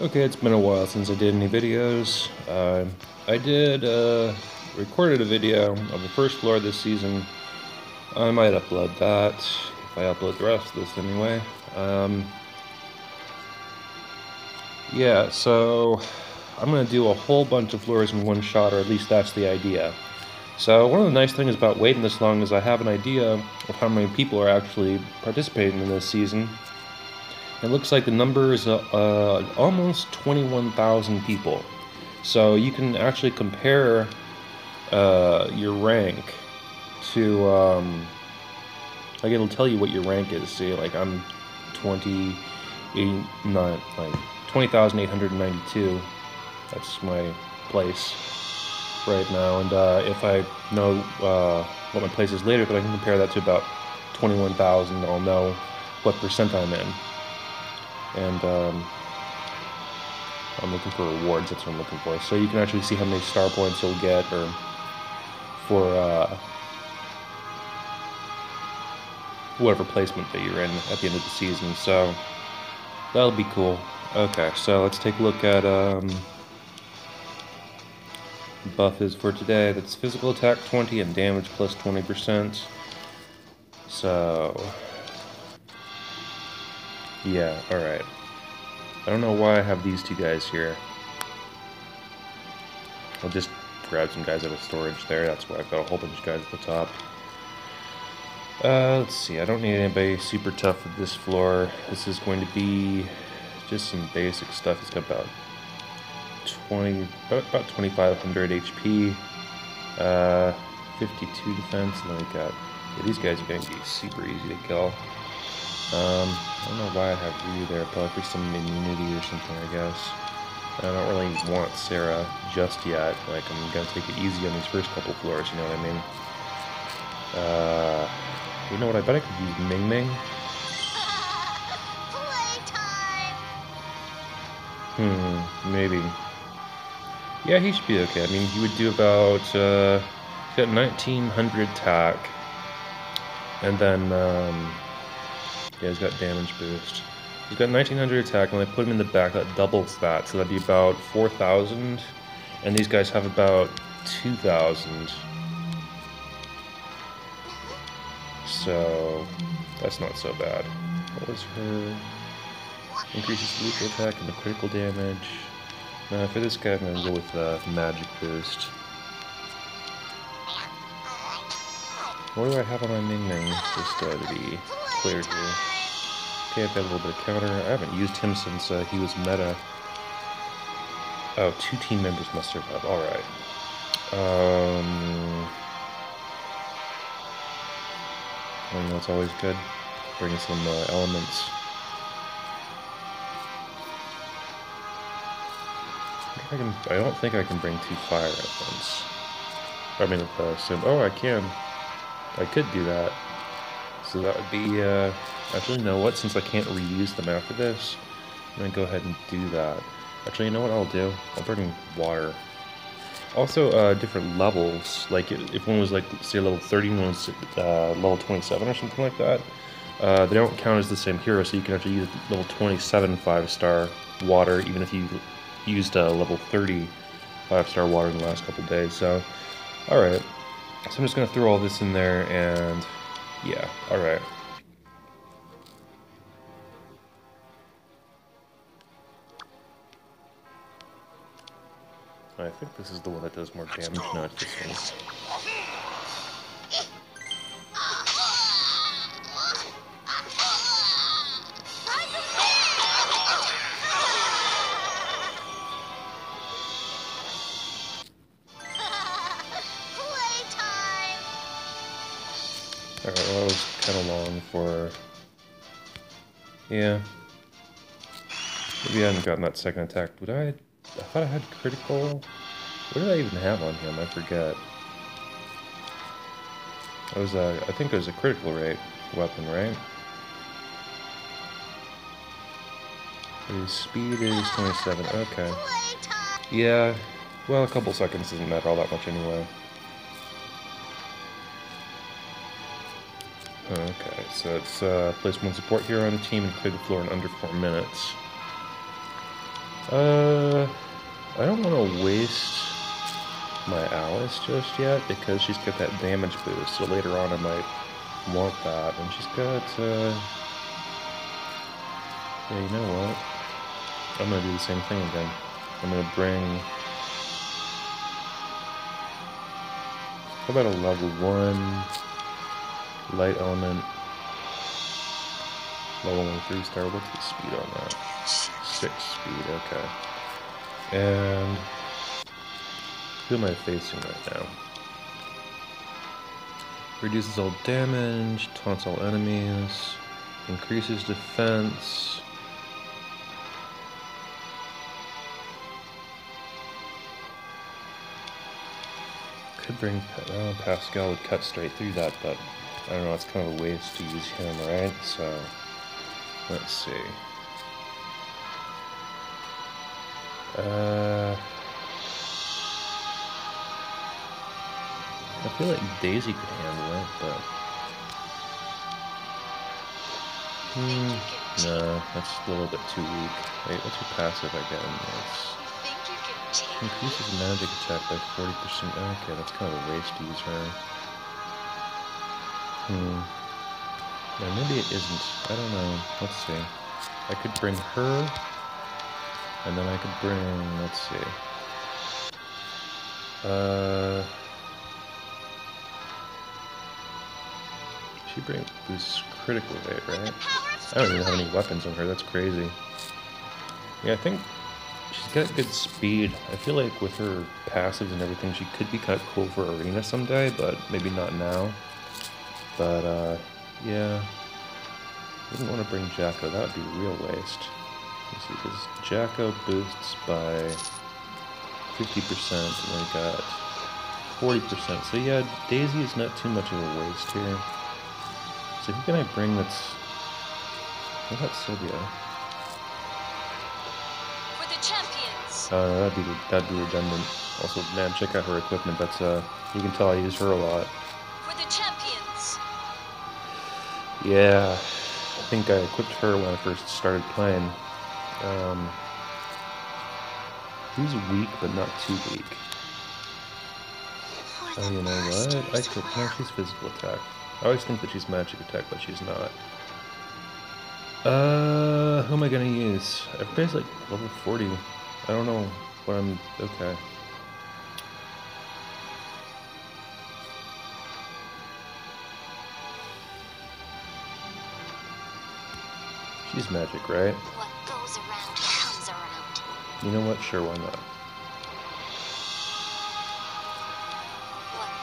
Okay, it's been a while since I did any videos. Uh, I did, uh, recorded a video of the first floor this season. I might upload that, if I upload the rest of this anyway. Um, yeah, so I'm going to do a whole bunch of floors in one shot, or at least that's the idea. So one of the nice things about waiting this long is I have an idea of how many people are actually participating in this season. It looks like the number is uh, almost 21,000 people. So you can actually compare uh, your rank to, um, like it'll tell you what your rank is. See, like I'm 20, not like 20,892. That's my place right now. And uh, if I know uh, what my place is later, then I can compare that to about 21,000. I'll know what percent I'm in and um, I'm looking for rewards. That's what I'm looking for. So you can actually see how many star points you'll get, or for uh, whatever placement that you're in at the end of the season. So that'll be cool. Okay, so let's take a look at um, buff is for today. That's physical attack 20 and damage plus 20%. So yeah, alright. I don't know why I have these two guys here. I'll just grab some guys out of storage there. That's why I've got a whole bunch of guys at the top. Uh, let's see. I don't need anybody super tough with this floor. This is going to be just some basic stuff. It's got about 20, about, about 2,500 HP, uh, 52 defense, and then we got, yeah, these guys are going to be super easy to kill. Um, I don't know why I have Ryu there, probably for some immunity or something, I guess. I don't really want Sarah just yet. Like, I'm gonna take it easy on these first couple floors, you know what I mean? Uh, you know what, I bet I could use Ming Ming. Hmm, maybe. Yeah, he should be okay. I mean, he would do about, uh, he's got 1900 tack. And then, um, yeah, he's got damage boost. He's got 1900 attack, when I put him in the back, that doubles that, so that'd be about 4,000. And these guys have about 2,000. So, that's not so bad. What was her... Increases lethal attack and the critical damage. Uh, for this guy, I'm to go with uh, magic boost. What do I have on my Ming Ming? Just uh, to be clear here. Okay, I've got a little bit of counter. I haven't used him since uh, he was meta. Oh, two team members must survive. Alright. Um, I it's always good. Bring some uh, elements. I, can, I don't think I can bring two fire at once. I mean, uh, sim. Oh, I can. I could do that. So that would be, uh, actually, you know what? Since I can't reuse them after this, I'm going to go ahead and do that. Actually, you know what I'll do? I'll bring water. Also, uh, different levels. Like, if one was, like, say, level 30 and one was uh, level 27 or something like that, uh, they don't count as the same hero, so you can actually use level 27 5-star water, even if you used uh, level 30 5-star water in the last couple days. So, alright. So I'm just going to throw all this in there and yeah, alright. I think this is the one that does more damage. No, it's this one. Yeah. Maybe I hadn't gotten that second attack. Would I... I thought I had critical... What did I even have on him? I forget. It was a... I think it was a critical rate weapon, right? His speed is 27. Okay. Yeah. Well, a couple seconds doesn't matter all that much anyway. Okay, so it's uh, place one support hero on the team and clear the floor in under four minutes. Uh, I don't want to waste my Alice just yet because she's got that damage boost. So later on I might want that. And she's got, uh, yeah, you know what? I'm to do the same thing again. I'm to bring, how about a level 1 light element, level 1 3 star. What's the speed on that? 6 speed, okay. And who am I facing right now? Reduces all damage, taunts all enemies, increases defense. Could bring oh, Pascal would cut straight through that, but I don't know. It's kind of a waste to use him, right? So let's see. Uh. I feel like Daisy could handle it, but... Hmm, no, that's a little bit too weak. Wait, what's your passive I get in this? Increases magic attack by 40%. Okay, that's kind of a waste to use her. Hmm. Yeah, maybe it isn't. I don't know. Let's see. I could bring her, and then I could bring, let's see. Uh... She brings boosts critical rate, right? I don't even have any weapons on her, that's crazy. Yeah, I think she's got good speed. I feel like with her passives and everything, she could be kind of cool for Arena someday, but maybe not now. But, uh, yeah. Wouldn't want to bring Jacko, that would be real waste. Let's see, because Jacko boosts by 50%, and we got 40%. So yeah, Daisy is not too much of a waste here. So who can I bring that's... What about Sylvia? For the champions. Uh, that'd be that'd be redundant. Also, man, check out her equipment. That's uh, you can tell I use her a lot. For the champions. Yeah, I think I equipped her when I first started playing. Um, she's weak, but not too weak. Oh, you know what? I could. No, she's physical attack. I always think that she's magic attack, but she's not. Uh, who am I gonna use? Everybody's like level 40. I don't know what I'm. Okay. Magic, right? What goes around comes around. You know what? Sure, why not?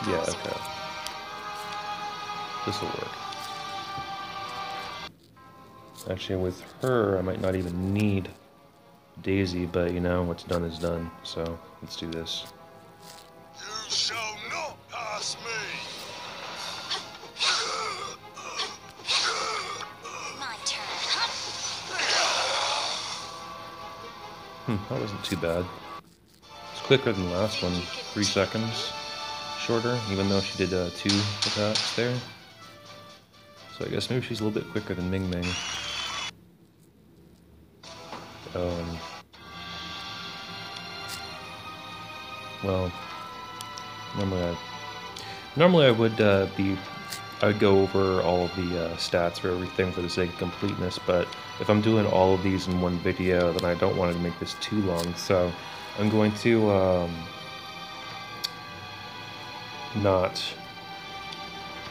Yeah, okay. This will work. Actually, with her, I might not even need Daisy, but you know, what's done is done. So, let's do this. That wasn't too bad. It's quicker than the last one. Three seconds shorter, even though she did uh, two attacks there. So I guess maybe she's a little bit quicker than Ming Ming. Um, well, normally I normally I would uh, be I would go over all of the uh, stats for everything for the sake of completeness, but if I'm doing all of these in one video, then I don't want to make this too long. So I'm going to um, not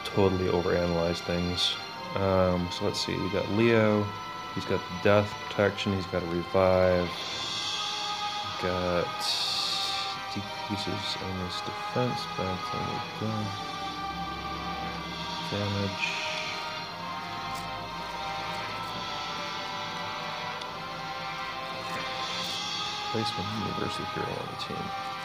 totally overanalyze things. Um, so let's see, we got Leo. He's got death protection. He's got a revive. Got decreases defense by until we're done. Damage. Place one universal hero on the team.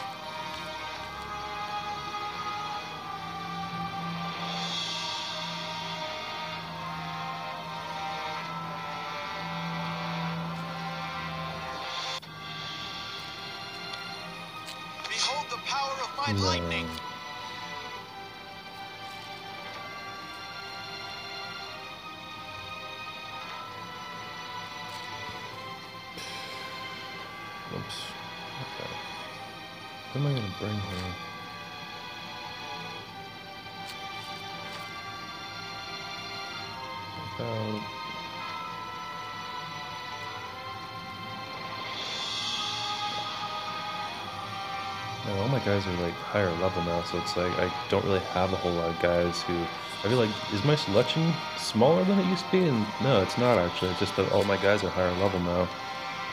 Higher level now, so it's like I don't really have a whole lot of guys who. I feel like is my selection smaller than it used to be? And no, it's not actually. It's just that all my guys are higher level now,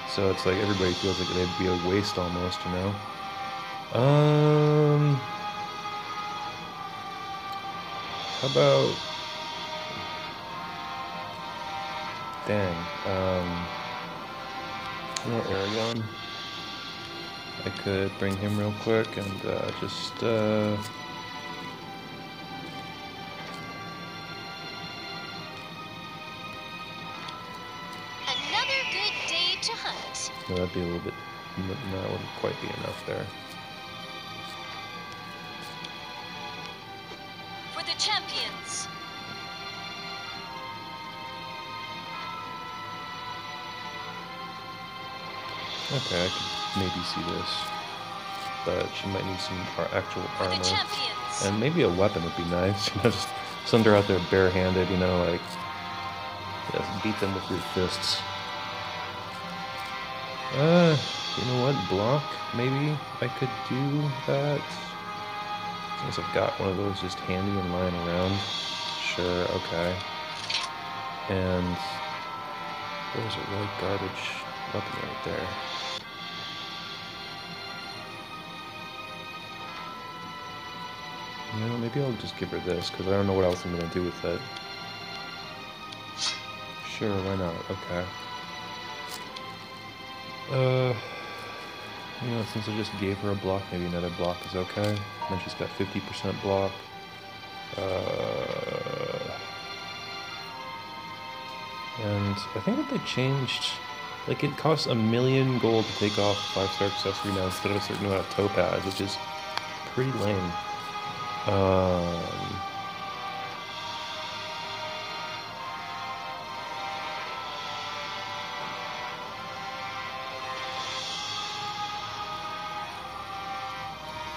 so it's like everybody feels like they'd be a waste almost, you know. Um, how about? Dang. Um, you know, Aragon. I could bring him real quick and uh, just uh, Another good day to hunt. no, that'd be a little bit. No, that wouldn't quite be enough there. For the champions. Okay, I could maybe see this, but she might need some actual armor and maybe a weapon would be nice. You know, just send her out there barehanded. You know, like just beat them with your fists. Uh, you know what? Block? Maybe I could do that. Since I've got one of those just handy and lying around. Sure, okay. And there's a really garbage weapon right there. You know, maybe I'll just give her this, because I don't know what else I'm going to do with it. Sure, why not? Okay. Uh, you know, since I just gave her a block, maybe another block is okay. And then she's got 50% block. Uh, and I think that they changed, like it costs a million gold to take off five star accessory now instead of a certain amount of topaz, which is pretty lame. Um,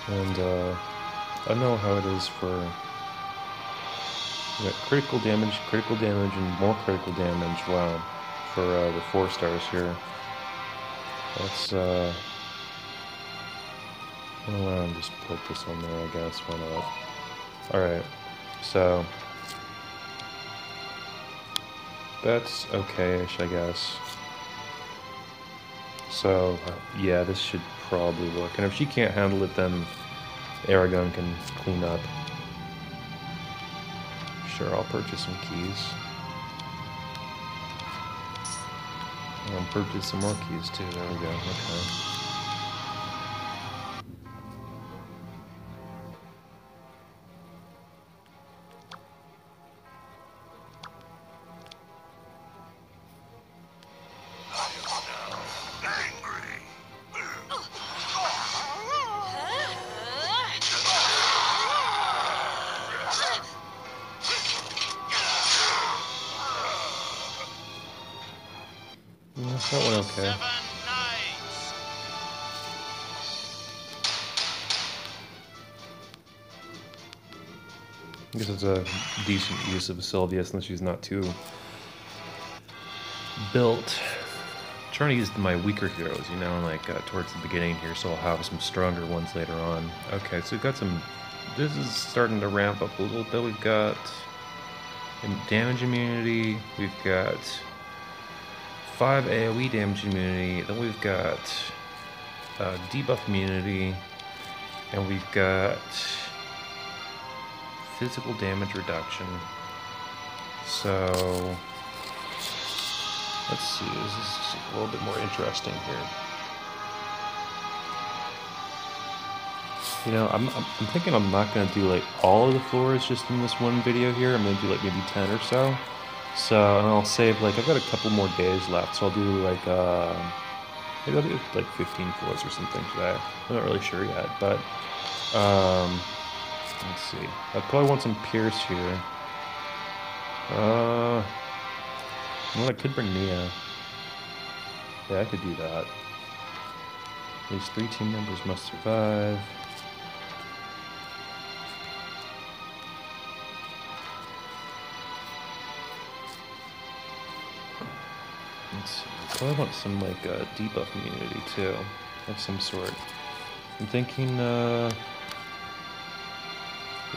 and uh, I know how it is for critical damage, critical damage, and more critical damage. Wow, for uh, the four stars here. That's uh. Well, just put this on there, I guess. Why not? Alright, so. That's okay-ish, I guess. So, yeah, this should probably work. And if she can't handle it, then Aragon can clean up. Sure, I'll purchase some keys. I'll purchase some more keys too. There we go. Okay. A decent use of Sylvia since she's not too built. trying to use my weaker heroes, you know, like uh, towards the beginning here, so I'll have some stronger ones later on. Okay, so we've got some. This is starting to ramp up a little bit. We've got damage immunity. We've got five AOE damage immunity. Then we've got uh, debuff immunity, and we've got physical damage reduction. So let's see, this is a little bit more interesting here. You know, I'm, I'm, thinking I'm not going to do like all of the floors just in this one video here. I'm going to do like maybe 10 or so. So, and I'll save like, I've got a couple more days left. So I'll do like, uh, maybe I'll do like 15 floors or something today. I'm not really sure yet, but, um, Let's see. I probably want some Pierce here. Uh, well, I could bring Nia. Yeah, I could do that. least three team members must survive. Let's see. Probably want some like uh, debuff immunity too, of some sort. I'm thinking, uh,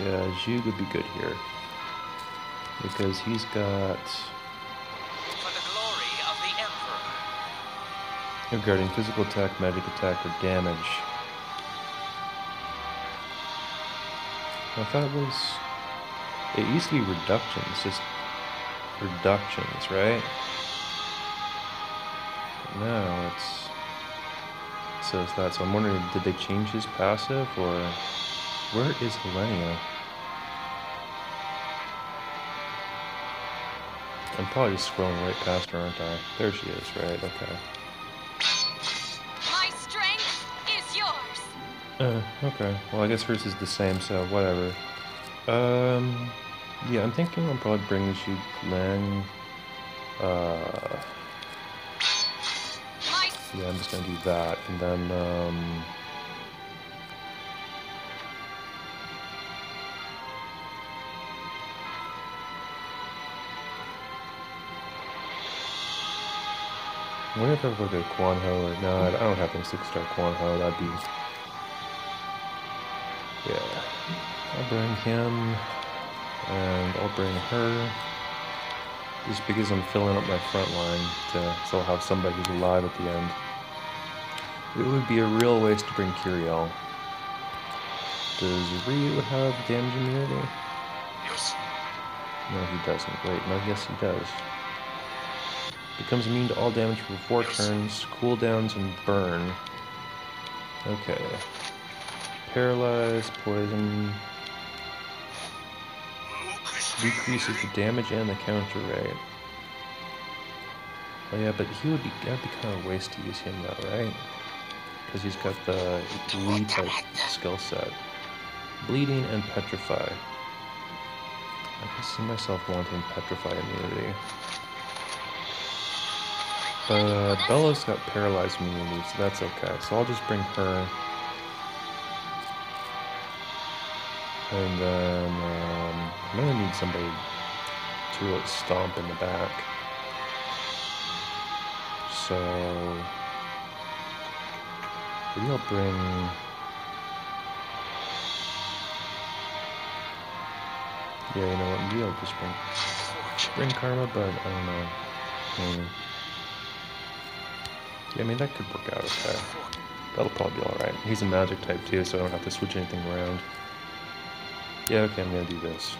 yeah, Zhug would be good here because he's got For the glory of the Emperor. regarding physical attack, magic attack, or damage. I thought it was. It used to be reductions, just reductions, right? No, it's it says that. So I'm wondering, did they change his passive, or where is Helenia? I'm probably just scrolling right past her, aren't I? There she is, right? Okay. My strength is yours. Uh, okay. Well, I guess hers is the same, so whatever. Um, yeah, I'm thinking I'll probably bring Zhu Glen. Uh, yeah, I'm just gonna do that, and then, um... wonder if I have like a Quan Ho or no, I don't have a six star Quan Ho, that'd be yeah. I'll bring him, and I'll bring her. Just because I'm filling up my front line to so I'll have somebody who's alive at the end. It would be a real waste to bring Kiriel. Does Ryu have damage immunity? Yes. No, he doesn't. Wait, no, yes, he does. Becomes immune to all damage for four turns, cooldowns, and burn. Okay. Paralyze, poison. Decreases the damage and the counter rate. Oh yeah, but he would be that'd be kind of a waste to use him though, right? Because he's got the Lee type skill set. Bleeding and petrify. I can see myself wanting petrify immunity. Uh, Bella's got paralyzed immunity, so that's okay. So I'll just bring her. And then um, I'm gonna need somebody to really stomp in the back. So maybe I'll bring. Yeah, you know what? Maybe I'll just bring bring Karma, but I don't know. Hmm. Yeah, I mean that could work out okay. That'll probably be alright. He's a magic type too, so I don't have to switch anything around. Yeah, okay, I'm gonna do this.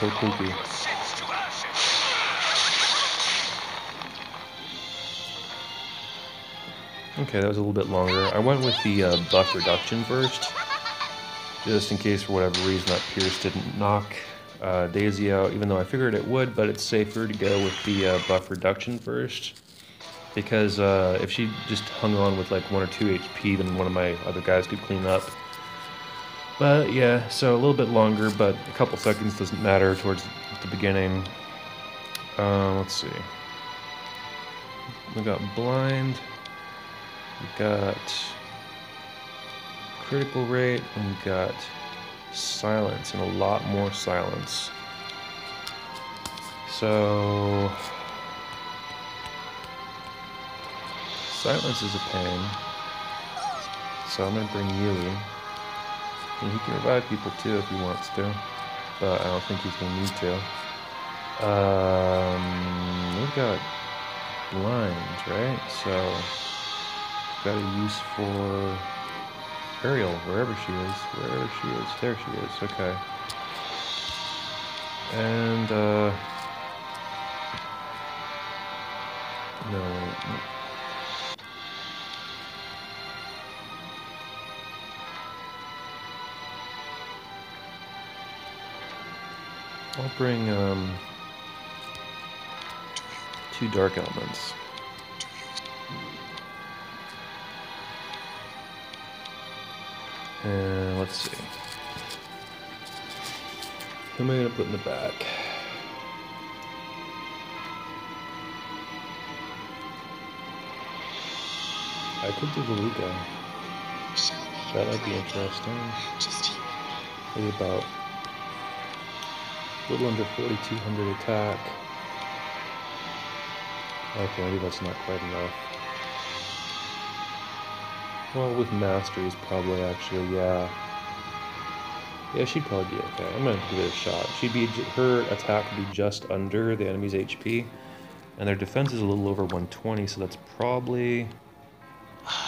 To ashes. Okay, that was a little bit longer. I went with the uh, buff reduction first, just in case for whatever reason that Pierce didn't knock uh, Daisy out, even though I figured it would, but it's safer to go with the uh, buff reduction first. Because uh, if she just hung on with like 1 or 2 HP, then one of my other guys could clean up. But yeah, so a little bit longer, but a couple seconds doesn't matter towards the beginning. Uh, let's see. We got blind. We got critical rate, and we got silence, and a lot more silence. So silence is a pain. So I'm gonna bring Yui. And he can revive people too if he wants to. But I don't think he's gonna need to. Um we've got blinds, right? So got a use for Ariel, wherever she is. Wherever she is. There she is, okay. And uh no wait. no. I'll bring um, two dark elements. And let's see. Who am I gonna put in the back? I could do the Luca. That might be interesting. Maybe about little under 4,200 attack. Okay, maybe that's not quite enough. Well, with masteries, probably actually, yeah. Yeah, she'd probably be okay. I'm gonna give it a shot. She'd be her attack would be just under the enemy's HP, and their defense is a little over 120, so that's probably.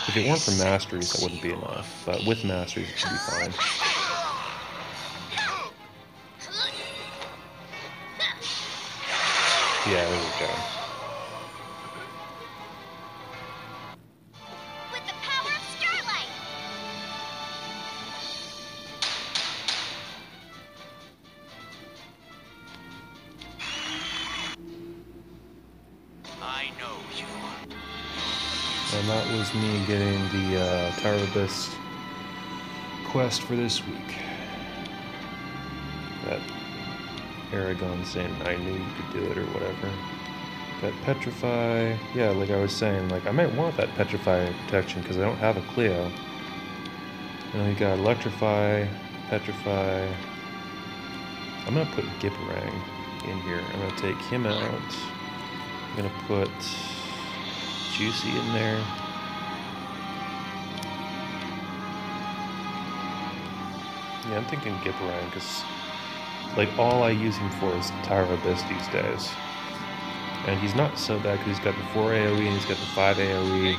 If it weren't for masteries, that wouldn't be enough. But with masteries, it should be fine. Yeah, there we go. With the power of Starlight! I know you. And that was me getting the uh, Tower of Abyss quest for this week. That Aragon saying I knew you could do it or whatever. Got Petrify. Yeah, like I was saying, like I might want that Petrify protection because I don't have a Cleo. And then we got Electrify, Petrify. I'm gonna put Gipperang in here. I'm gonna take him out. I'm gonna put Juicy in there. Yeah, I'm thinking Gipperang because like all I use him for is Tower of Abyss these days. And he's not so bad because he's got the 4 AoE and he's got the 5 AoE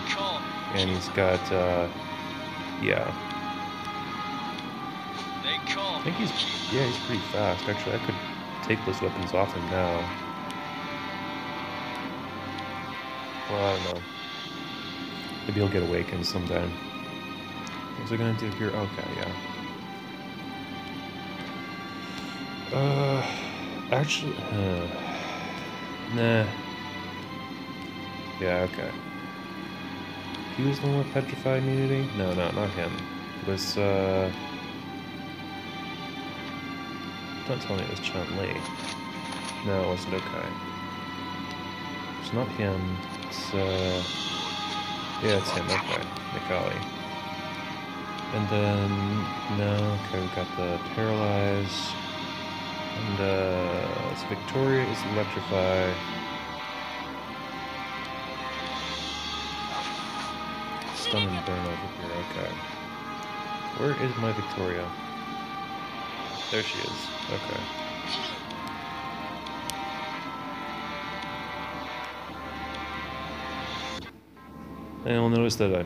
and he's got, uh, yeah. I think he's, yeah, he's pretty fast. Actually, I could take those weapons off him now. Well, I don't know. Maybe he'll get awakened sometime. What's it gonna do here? Okay, yeah. Uh, actually, uh, nah. Yeah, okay. He was the one with petrified immunity? No, no, not him. It was, uh... Don't tell me it was Chun Li. No, it wasn't okay. It's not him. It's, uh... Yeah, it's him, okay. Nikali. And then, no, okay, we got the Paralyze. And, uh, it's Victoria is Electrify. Stun and burn over here, okay. Where is my Victoria? There she is, okay. And you'll notice that I,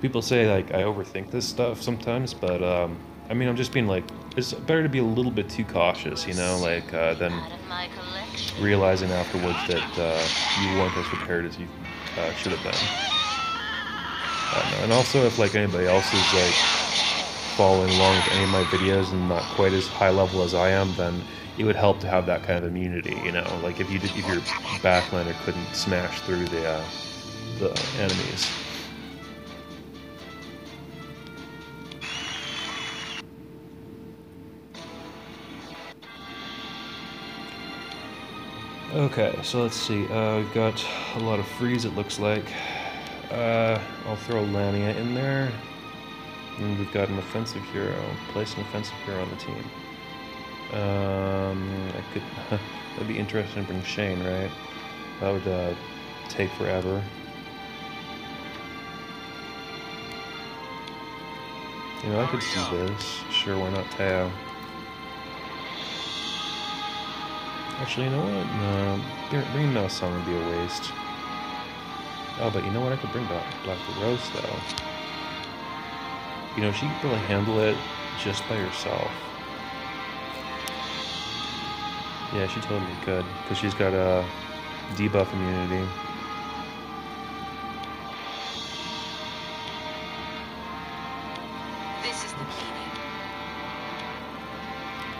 people say like I overthink this stuff sometimes, but um, I mean I'm just being like it's better to be a little bit too cautious, you know, like uh, than realizing afterwards that uh, you weren't as prepared as you uh, should have been. And also, if like anybody else is like following along with any of my videos and not quite as high level as I am, then it would help to have that kind of immunity. You know, like if you did, if your backliner couldn't smash through the uh, the enemies. Okay, so let's see. Uh, we've got a lot of freeze, it looks like. Uh, I'll throw Lania in there. And we've got an offensive hero. Place an offensive hero on the team. Um, I could. that'd be interesting to bring Shane, right? That would uh, take forever. You know, I could see this. Sure, why not Tao? Actually, you know what? No, bring- bringing Mel Song would be a waste. Oh, but you know what? I could bring back Black Rose though. You know, she could really handle it just by herself. Yeah, she totally could, because she's got a debuff immunity.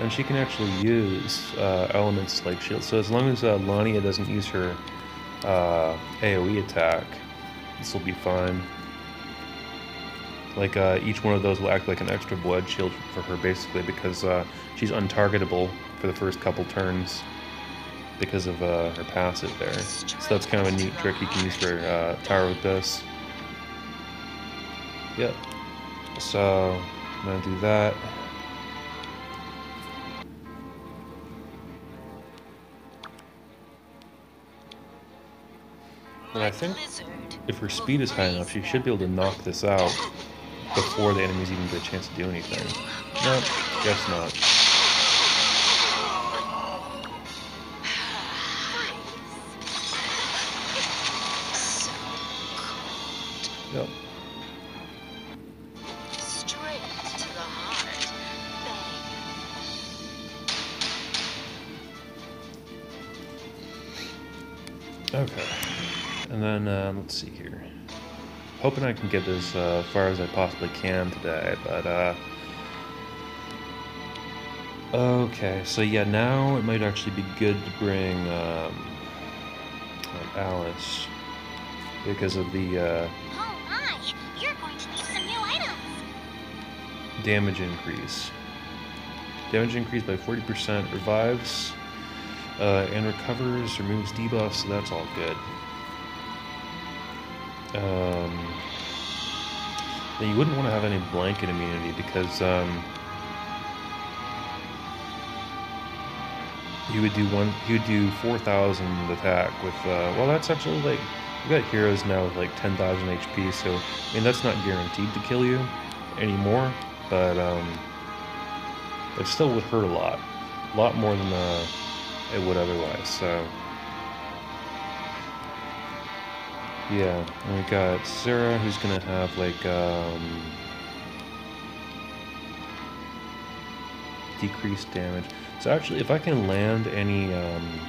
Then she can actually use uh, elements like shield. So as long as uh, Lania doesn't use her uh, AoE attack, this will be fine. Like uh, each one of those will act like an extra blood shield for her, basically, because uh, she's untargetable for the first couple turns because of uh, her passive there. So that's kind of a neat trick you can use for uh, tower with this. Yep. So I'm gonna do that. I think if her speed is high enough, she should be able to knock this out before the enemies even get a chance to do anything. Nope, guess not. See here. Hoping I can get as uh, far as I possibly can today, but, uh... Okay, so yeah, now it might actually be good to bring, um... Like Alice. Because of the, uh, Oh my, you're going to need some new items. damage increase. Damage increase by 40%, revives, uh, and recovers, removes debuffs, so that's all good. Um, you wouldn't want to have any blanket immunity because um, you would do one, you would do 4,000 attack with. Uh, well, that's actually like we got heroes now with like 10,000 HP, so I mean that's not guaranteed to kill you anymore, but um, it still would hurt a lot, a lot more than uh, it would otherwise. So. Yeah, we got Sarah who's gonna have like um decreased damage. So actually if I can land any um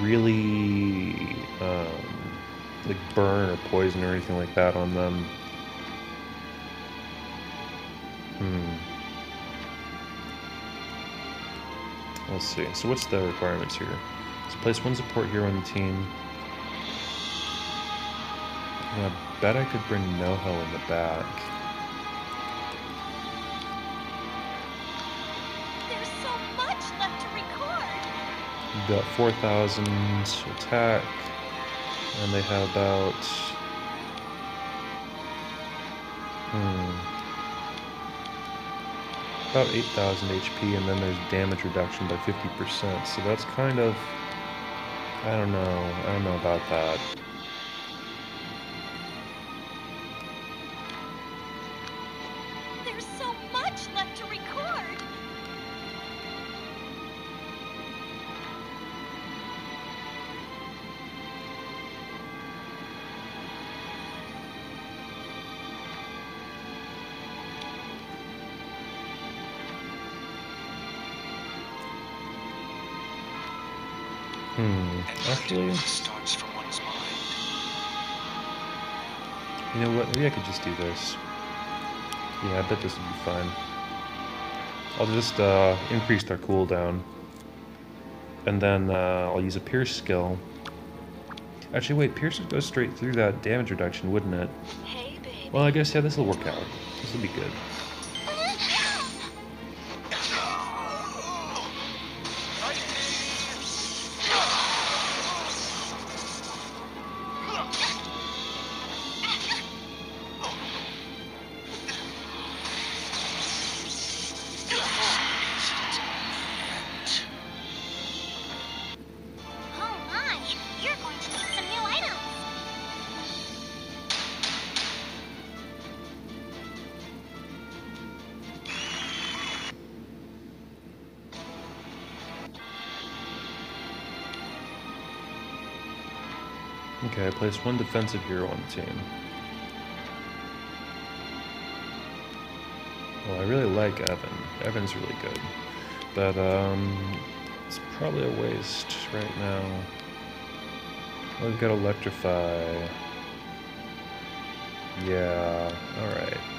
really um like burn or poison or anything like that on them. Hmm. Let's see. So what's the requirements here? So place one support hero on the team. And I bet I could bring Noho in the back. There's so much left to record. We've got 4,000 attack, and they have about. Hmm. About 8,000 HP, and then there's damage reduction by 50%. So that's kind of. I don't know. I don't know about that. Hmm. Actually, starts from one's mind. you know what? Maybe I could just do this. Yeah, I bet this would be fine. I'll just uh, increase their cooldown. And then uh, I'll use a Pierce skill. Actually, wait, Pierce would go straight through that damage reduction, wouldn't it? Hey. Well, I guess, yeah, this will work out. This will be good. Placed one defensive hero on the team. Well, I really like Evan. Evan's really good. But, um, it's probably a waste right now. Oh, we've got Electrify. Yeah, alright.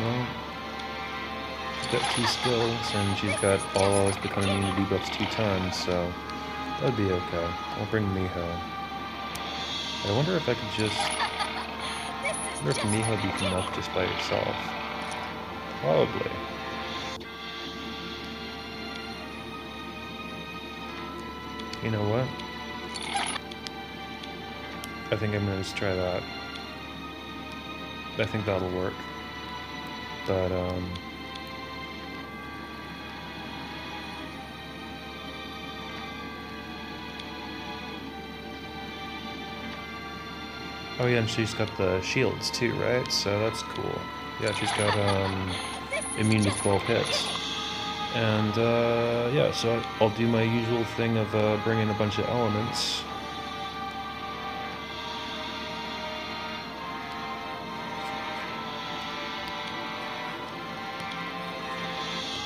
Well, she's got two skills, and she's got all becoming immune to debuffs two times, so that'd be okay. I'll bring Miho. I wonder if I could just... I wonder if Miho beats ridiculous. enough just by herself. Probably. You know what? I think I'm gonna just try that. I think that'll work. But, um... Oh yeah, and she's got the shields too, right? So that's cool. Yeah, she's got, um... Immune to 12 hits. And uh, yeah, so I'll do my usual thing of uh, bringing a bunch of elements.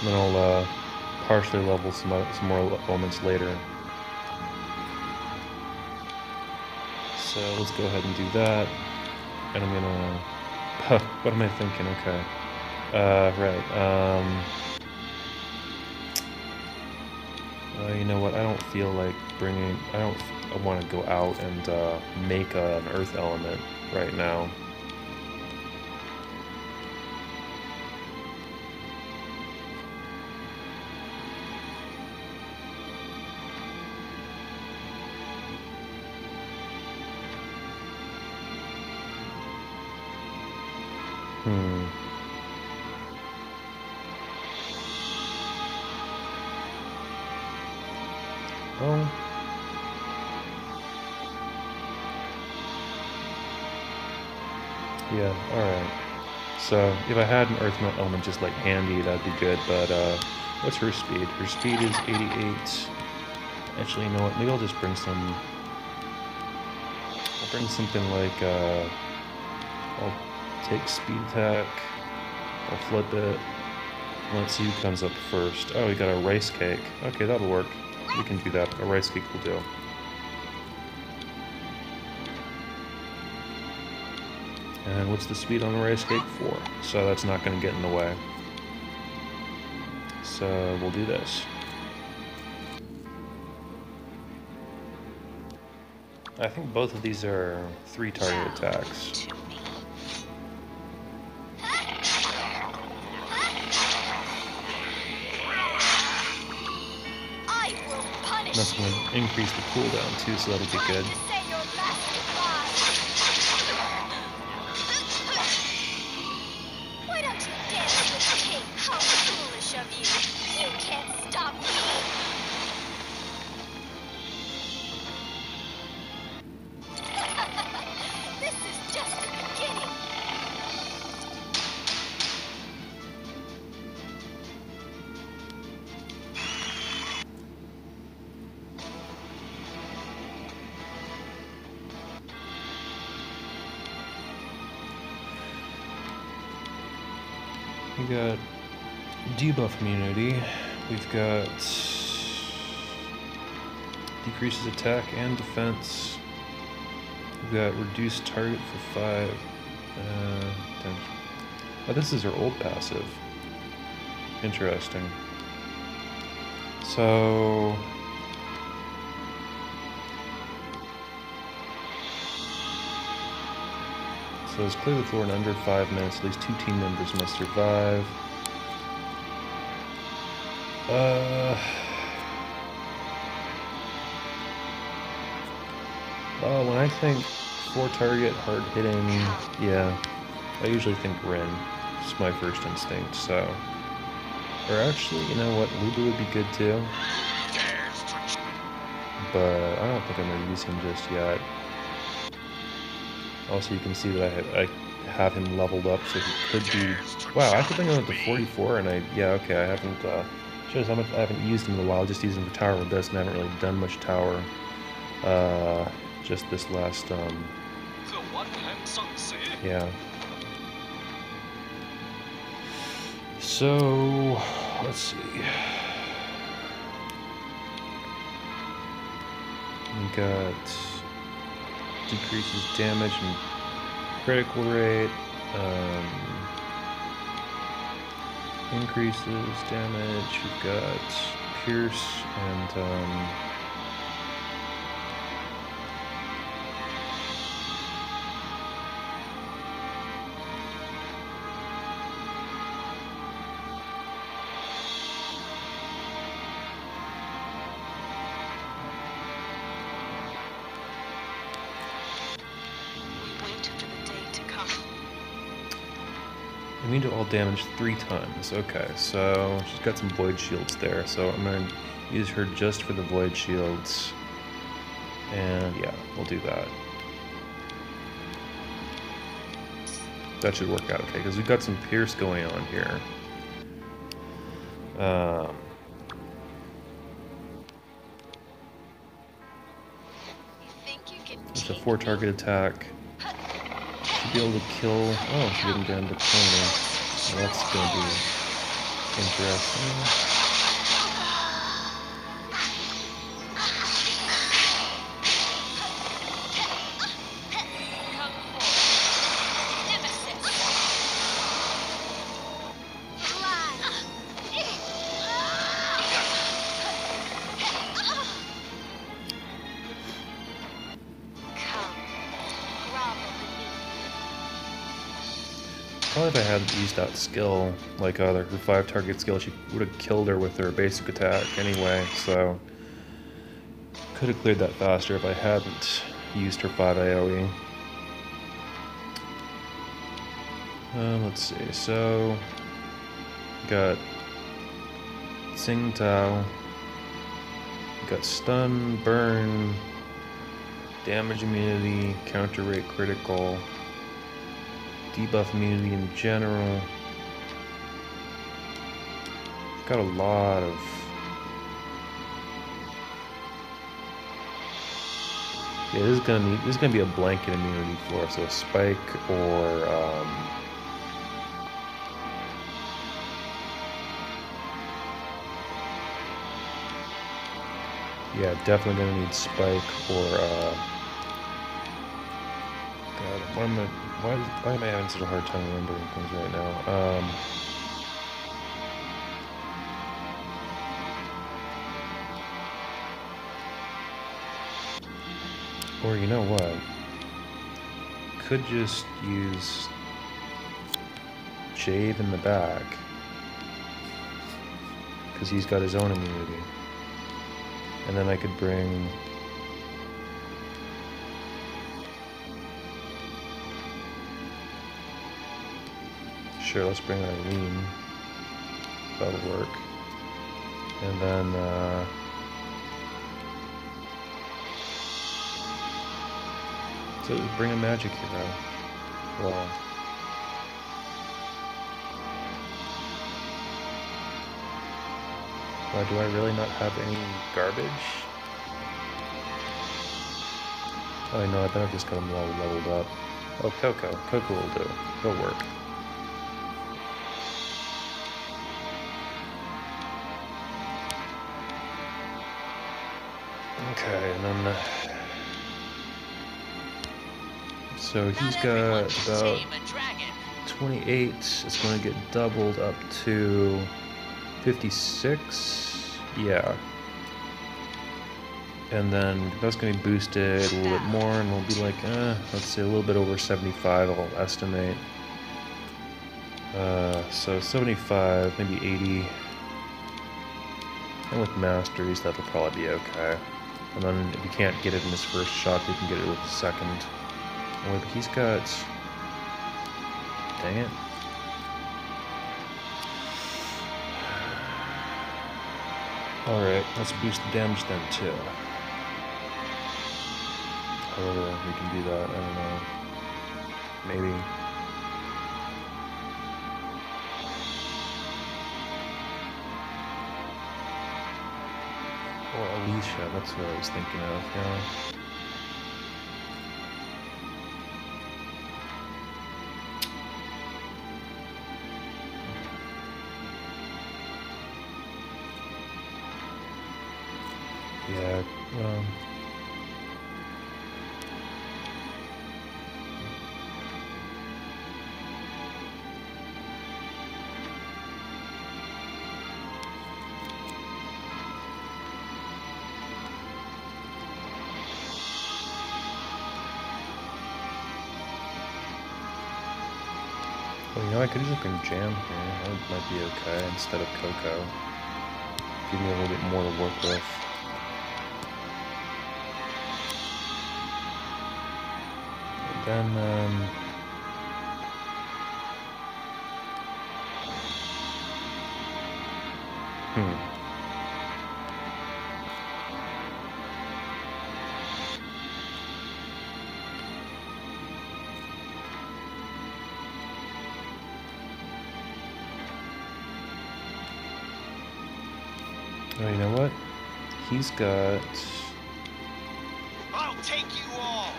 Then I'll uh, partially level some, some more elements later. So let's go ahead and do that. And I'm gonna... Huh, what am I thinking? Okay. Uh, right. Um, uh, you know what? I don't feel like bringing. I don't. Want to go out and uh, make a, an earth element right now. Well. Yeah, alright. So, if I had an earth element just like handy, that'd be good, but uh, what's her speed? Her speed is 88. Actually, you know what? Maybe I'll just bring some. I'll bring something like. Uh, I'll take speed attack. I'll flip it. Let's see who comes up first. Oh, we got a rice cake. Okay, that'll work. We can do that. A rice cake will do. And what's the speed on the rice cake? Four. So that's not going to get in the way. So we'll do this. I think both of these are three target attacks. That's going to increase the cooldown too, so that'll be good. Debuff immunity. We've got decreases attack and defense. We've got reduced target for five. Uh, oh, this is her old passive. Interesting. So. So it's clear the floor in under five minutes. At least two team members must survive. Uh. Well, when I think four target, hard hitting, yeah, I usually think Ren. It's my first instinct, so. Or actually, you know what? Lu Bu would be good too, but I don't think I'm gonna use him just yet. Also, you can see that I have, I have him leveled up, so he could be. Wow, I could bring him up to 44, and I yeah okay, I haven't uh, shows how much I haven't used them in a while. Just using for tower with this, and I haven't really done much tower. Uh, just this last um, yeah. So let's see. We got decreases damage and critical rate. Um, increases damage. You've got Pierce and um, to all damage three times. Okay, so she's got some void shields there. So I'm gonna use her just for the void shields. And yeah, we'll do that. That should work out okay because we've got some pierce going on here. Um, it's a four target attack. Should be able to kill. Oh, she didn't get into corner. That's gonna be interesting. Used that skill, like uh, her five target skill, she would have killed her with her basic attack anyway, so could have cleared that faster if I hadn't used her 5 AoE. Um, let's see, so got Sing Tao, got stun, burn, damage immunity, counter rate critical debuff immunity in general. Got a lot of. Yeah, this is gonna need. This is gonna be a blanket immunity for us, so a spike or. Um, yeah, definitely gonna need spike or. Uh, God, why am I, why, why am I having such a hard time remembering things right now? Um, or you know what? Could just use Jave in the back. Because he's got his own immunity. And then I could bring Sure, let's bring Eileen. That'll work. And then, uh... So bring a magic hero. Well... Why do I really not have any garbage? Oh, no, I bet I've just got them all leveled up. Oh, Coco. Coco will do. He'll work. Okay, and then. Uh, so he's got about tame a dragon. 28. It's going to get doubled up to 56. Yeah. And then that's going to be boosted a little bit more, and we'll be like, uh, let's say a little bit over 75, I'll estimate. Uh, so 75, maybe 80. And with masteries, that'll probably be okay. And then if you can't get it in his first shot, you can get it with the second. Wait, he's got. Dang it. Alright, let's boost the damage then too. However, we can do that, I don't know. Maybe. Or that's what I was thinking of. Yeah, jam here. That might be okay instead of Coco. Give me a little bit more to work with. And then, um... He's got... I'll take you all.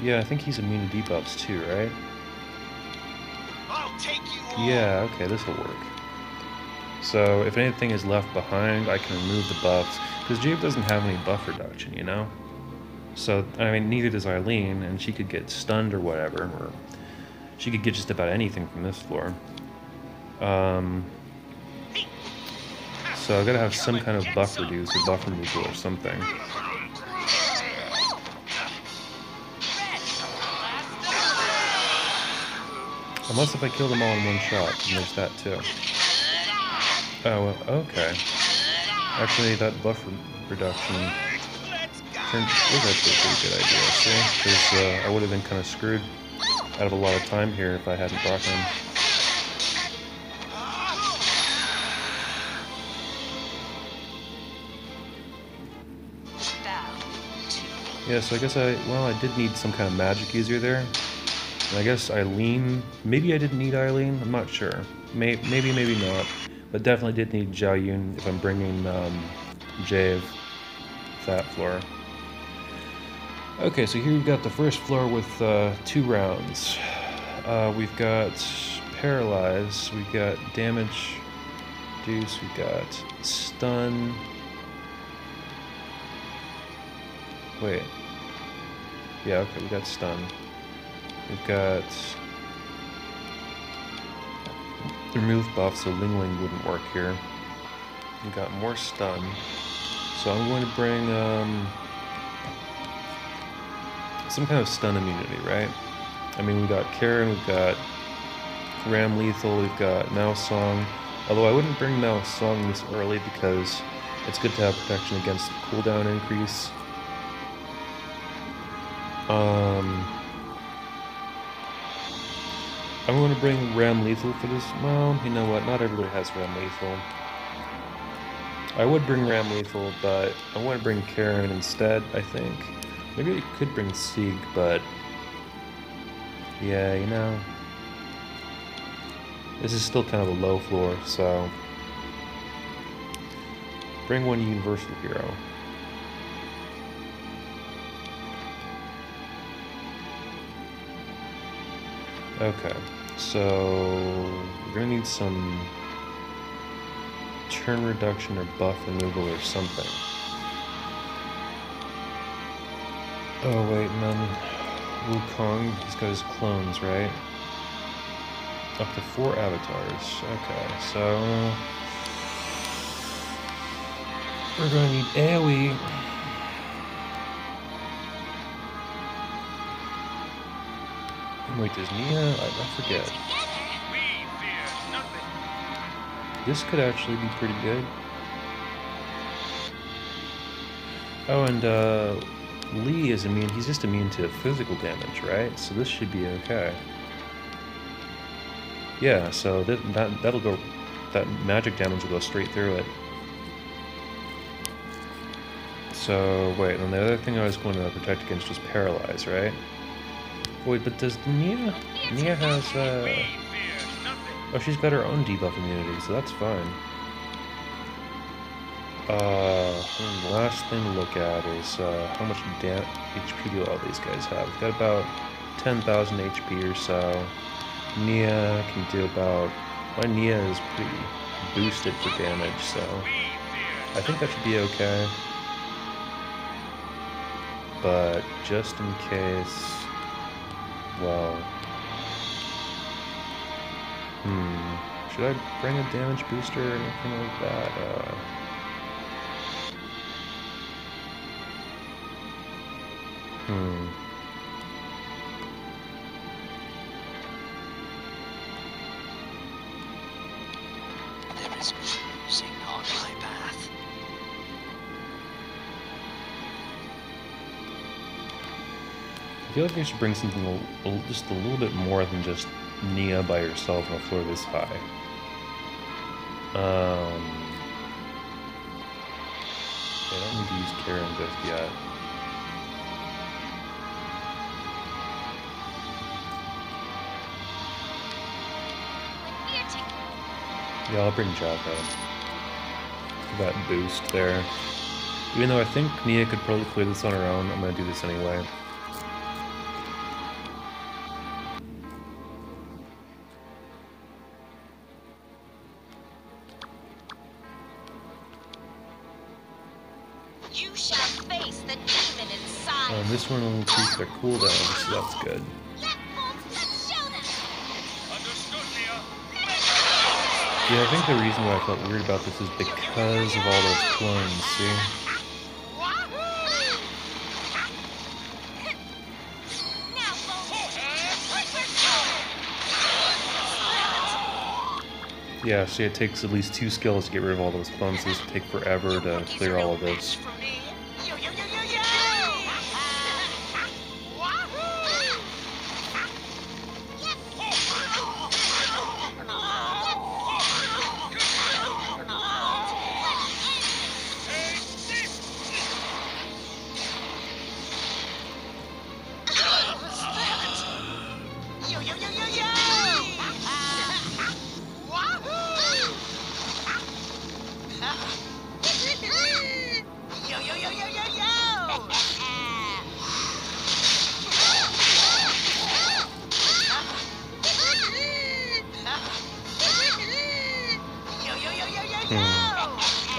Yeah, I think he's immune to debuffs too, right? I'll take you all. Yeah, okay, this will work. So, if anything is left behind, I can remove the buffs. Because Jave doesn't have any buff reduction, you know? So, I mean, neither does Eileen, and she could get stunned or whatever, or she could get just about anything from this floor. Um, so I gotta have some kind of buff reduce or buff removal or something. Unless if I kill them all in one shot, and there's that too. Oh, well, okay. Actually, that buff re reduction turned, was actually a pretty good idea, see? Because uh, I would have been kind of screwed out of a lot of time here if I hadn't brought him. Yeah, so I guess I, well, I did need some kind of magic user there. And I guess Eileen, maybe I didn't need Eileen, I'm not sure. May, maybe, maybe not. But definitely did need Zhao Yun if I'm bringing um, Jave that floor. Okay, so here we've got the first floor with uh, two rounds. Uh, we've got Paralyze, we've got Damage Deuce, we've got Stun. Wait. Yeah, okay, we got Stun. We've got remove buff, so Ling Ling wouldn't work here. We got more stun. So I'm going to bring um, some kind of stun immunity, right? I mean, we got Karen, we've got Ramlethal, we've got Mao Song. Although I wouldn't bring Mao Song this early because it's good to have protection against cooldown increase. Um, I'm going to bring Ramlethal for this. Well, you know what? Not everybody has Ramlethal. I would bring Ramlethal, but I want to bring Karen instead, I think. Maybe I could bring Sieg, but... Yeah, you know... This is still kind of a low floor, so... Bring one Universal Hero. Okay, so we're gonna need some turn reduction or buff removal or something. Oh wait, and then Wukong, he's got his clones, right? Up to four avatars. Okay, so we're gonna need AoE. Wait, Nia? I, I forget. This could actually be pretty good. Oh, and uh, Lee is immune. He's just immune to physical damage, right? So this should be okay. Yeah, so that, that that'll go. That magic damage will go straight through it. So wait, and the other thing I was going to protect against was paralyze, right? Wait, but does Nia? Nia has, uh... Oh, she's got her own debuff immunity, so that's fine. Uh, last thing to look at is, uh, how much HP do all these guys have? We've got about 10,000 HP or so. Nia can do about... My Nia is pretty boosted for damage, so... I think that should be okay. But, just in case... Well. Hmm. Should I bring a damage booster or anything like that? Uh, hmm. Feel like I should bring something a, a- just a little bit more than just Nia by herself on a floor this high. Um, I don't need to use Karen just yet. Yeah, I'll bring Jave. For that boost there. Even though I think Nia could probably clear this on her own, I'm gonna do this anyway. One will increase their cooldown, so that's good. Yeah, I think the reason why I felt weird about this is because of all those clones, see? Yeah, see, it takes at least two skills to get rid of all those clones, this will take forever to clear all of this. Yo, yo, yo, yo, yo! Yo, yo, yo, yo, yo, yo!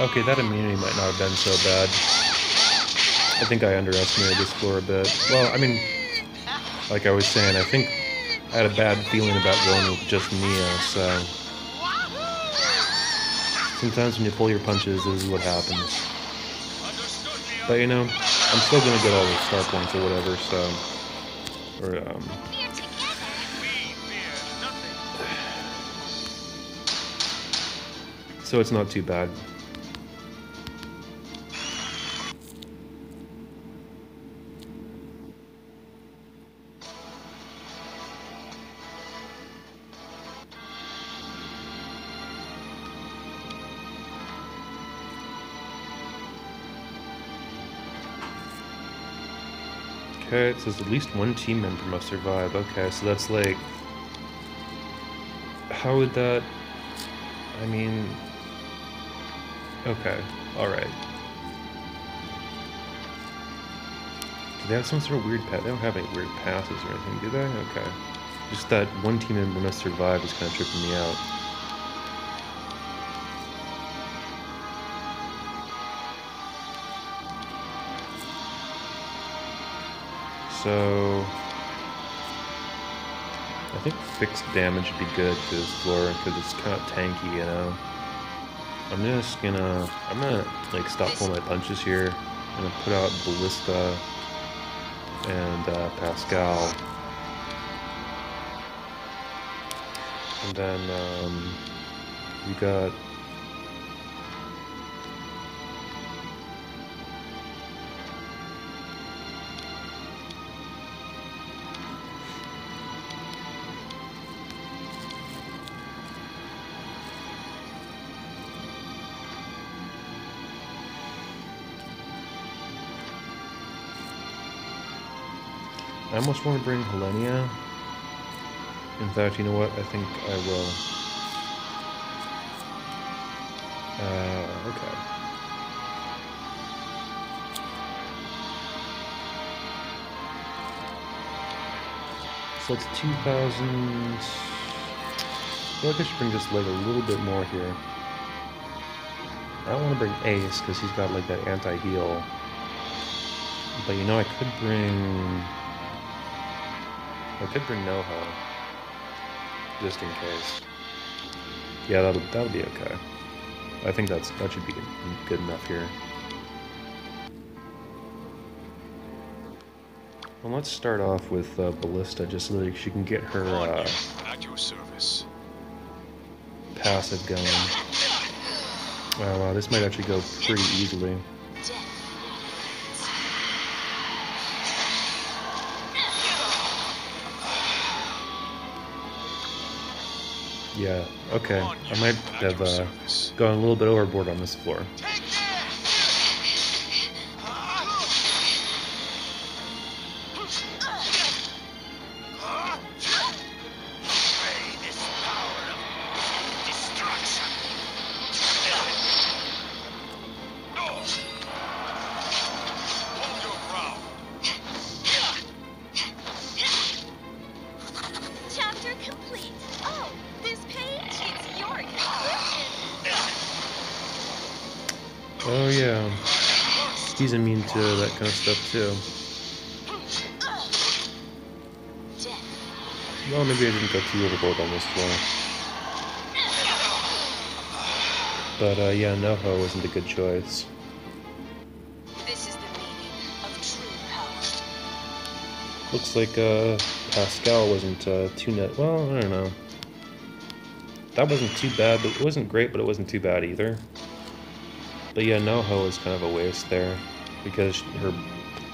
Okay, that immunity might not have been so bad. I think I underestimated this floor a bit. Well, I mean, like I was saying, I think I had a bad feeling about going with just Nia, so sometimes when you pull your punches, this is what happens. But you know, I'm still gonna get all the star points or whatever, so. Or, um, so it's not too bad. Okay, it says at least one team member must survive. Okay, so that's like. How would that. I mean. Okay, alright. Do they have some sort of weird path? They don't have any weird passes or anything, do they? Okay. Just that one team member must survive is kind of tripping me out. So. I think fixed damage would be good for this floor because it's kind of tanky, you know. I'm just gonna, I'm gonna like stop pulling my punches here. I'm gonna put out Ballista and uh, Pascal, and then um, we got. I almost want to bring Helenia. In fact, you know what? I think I will. Uh, okay. So it's 2,000. I feel like I should bring this leg a little bit more here. I don't want to bring Ace because he's got like that anti-heal. But you know, I could bring. I could bring Noho. Just in case. Yeah, that'll that'll be okay. I think that's that should be good, good enough here. Well, let's start off with uh, Ballista, just so that she can get her On uh, at your service. passive going. Oh wow, this might actually go pretty easily. Yeah, okay. I might have uh, gone a little bit overboard on this floor. He's immune to that kind of stuff too. Well, maybe I didn't go too overboard on this floor. But uh, yeah, Noho wasn't a good choice. This is the meaning of true power. Looks like uh, Pascal wasn't uh, too net. Well, I don't know. That wasn't too bad, but it wasn't great, but it wasn't too bad either. But yeah, Noho is kind of a waste there because her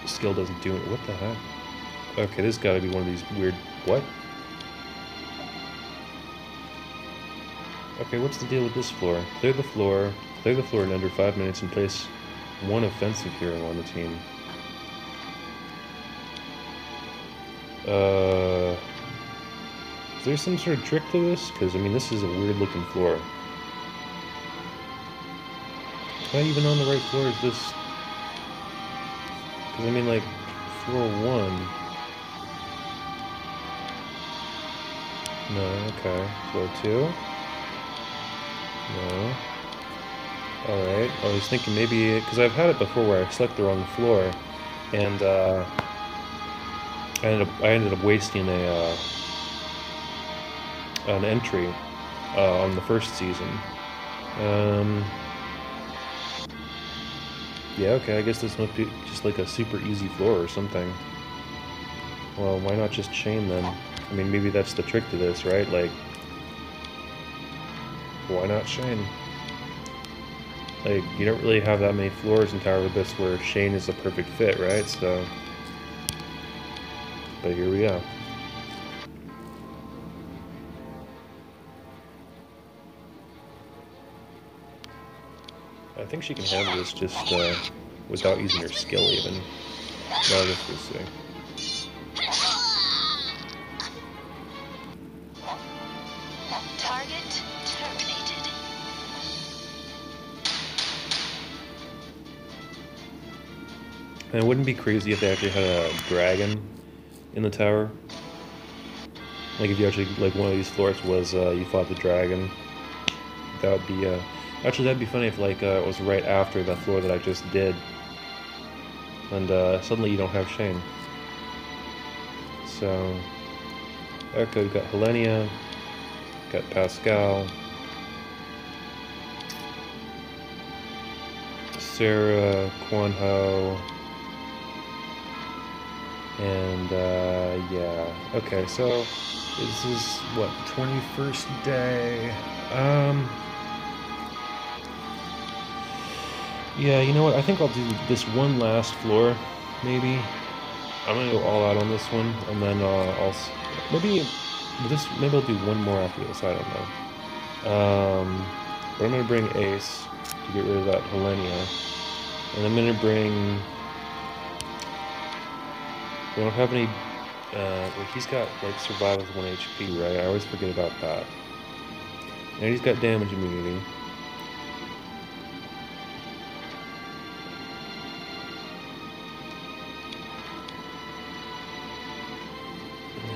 skill doesn't do it. What the heck? Okay, this got to be one of these weird. What? Okay, what's the deal with this floor? Clear the floor. Clear the floor in under five minutes and place one offensive hero on the team. Uh, is there some sort of trick to this? Because I mean, this is a weird looking floor. Am I even on the right floor? Is this? Because I mean, like floor one. No. Okay. Floor two. No. All right. I was thinking maybe because I've had it before where I select the wrong floor, and uh, I ended up I ended up wasting a uh, an entry uh, on the first season. Um, yeah, okay. I guess this must be just like a super easy floor or something. Well, why not just chain then? I mean, maybe that's the trick to this, right? Like, why not Shane? Like, you don't really have that many floors in Tower of Abyss where Shane is the perfect fit, right? So, but here we go. I think she can handle this just uh, without using her skill even. Well, I guess we'll see. Target terminated. And it wouldn't be crazy if they actually had a dragon in the tower. Like if you actually like one of these floors was uh, you fought the dragon. That would be uh, actually that'd be funny if like uh, it was right after the floor that I just did, and uh, suddenly you don't have Shane. So we've got Helenia, got Pascal, Sarah, Quan Ho. And uh, yeah, okay. So this is what twenty first day. Um, yeah, you know what? I think I'll do this one last floor, maybe. I'm gonna go all out on this one, and then uh, I'll maybe this. Maybe I'll do one more after this. I don't know. Um, but I'm gonna bring Ace to get rid of that Helenia, and I'm gonna bring. We don't have any. Uh, well, he's got like survival with one HP, right? I always forget about that. And he's got damage immunity.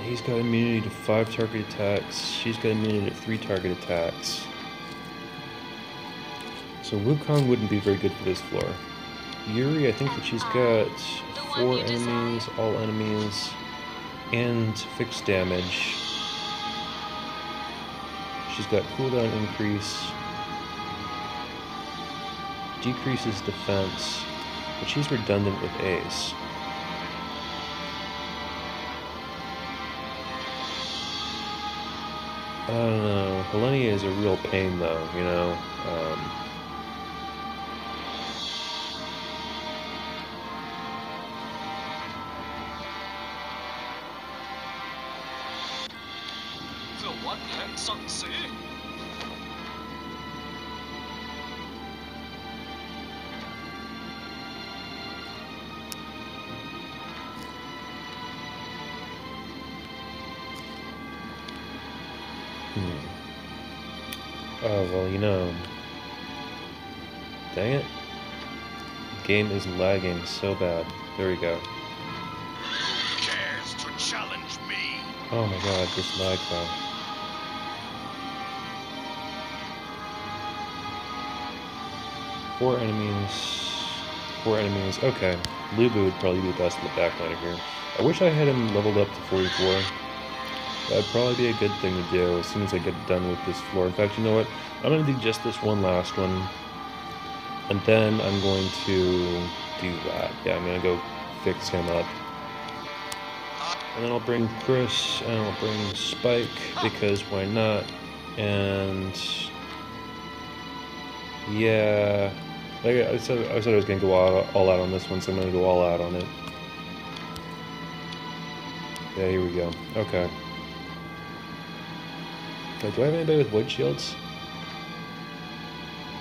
He's got immunity to five target attacks. She's got immunity to three target attacks. So Wukong wouldn't be very good for this floor. Yuri, I think that she's got four enemies, all enemies, and fixed damage. She's got cooldown increase, decreases defense, but she's redundant with Ace. I don't know. Helenia is a real pain, though, you know? Um, Game is lagging so bad. There we go. Cares to challenge me? Oh my god, this lag file. Four enemies. Four enemies. Okay. Lu Bu would probably be the best in the backline here. I wish I had him leveled up to 44. That'd probably be a good thing to do as soon as I get done with this floor. In fact, you know what? I'm going to do just this one last one. And then I'm going to do that. Yeah, I'm going to go fix him up. And then I'll bring Chris, and I'll bring Spike, because why not? And... Yeah... Like I said, I said I was going to go all, all out on this one, so I'm going to go all out on it. Yeah, here we go. Okay. Wait, do I have anybody with wood shields?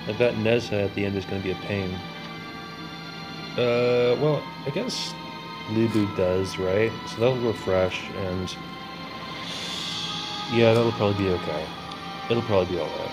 Like that Nezha at the end is going to be a pain. Uh, well, I guess Lu Bu does, right? So that'll refresh, and yeah, that'll probably be okay. It'll probably be alright.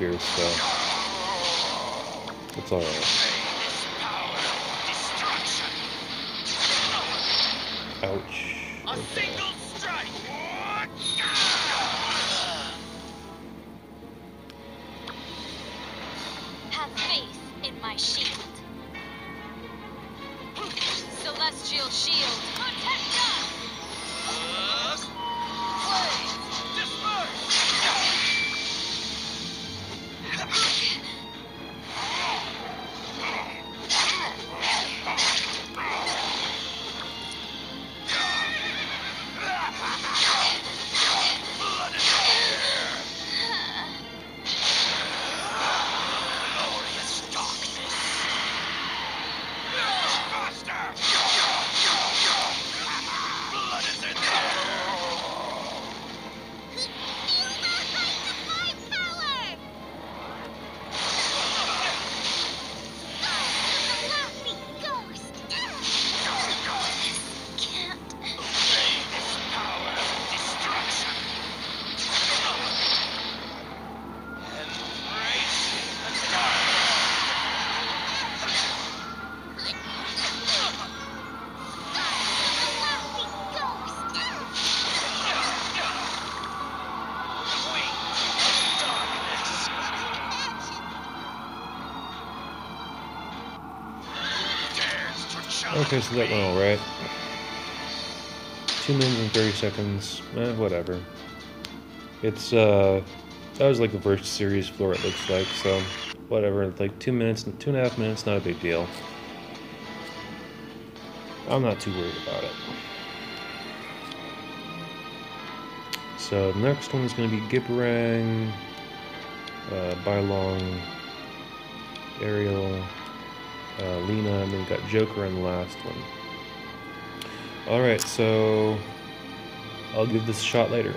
Got double pierce, so. It's alright. This power of destruction. Ouch. Okay. Have faith in my shield. Celestial shield, protect us! Okay, so that went alright. Two minutes and 30 seconds. Eh, whatever. It's, uh. That was like the first series floor, it looks like, so. Whatever. It's Like two minutes, two and a half minutes, not a big deal. I'm not too worried about it. So, the next one is going to be Gibberang, uh, Bylong, Ariel, uh, Lena, and then we got Joker in the last one. Alright, so I'll give this a shot later.